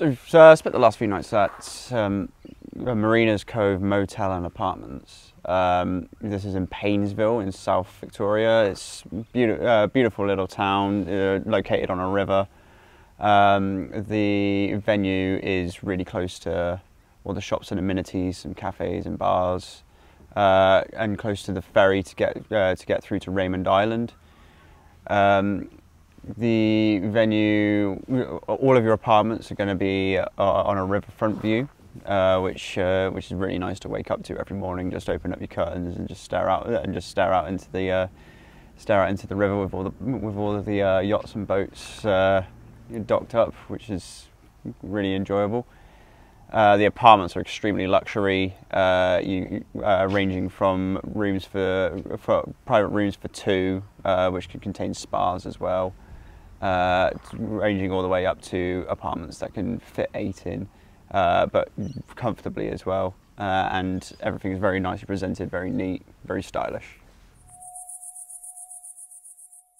So, I spent the last few nights at um, Mariners Cove Motel and Apartments. Um, this is in Paynesville in South Victoria. It's a uh, beautiful little town uh, located on a river. Um, the venue is really close to all the shops and amenities, some cafes and bars, uh, and close to the ferry to get uh, to get through to Raymond Island. Um, the venue, all of your apartments are going to be uh, on a riverfront view, uh, which uh, which is really nice to wake up to every morning. Just open up your curtains and just stare out and just stare out into the uh, stare out into the river with all the with all of the uh, yachts and boats uh, docked up, which is really enjoyable. the apartments are extremely luxury, you, ranging from rooms for, for private rooms for two, which can contain spas as well uh, ranging all the way up to apartments that can fit eight in, uh, but comfortably as well. Uh, and everything is very nicely presented, very neat, very stylish.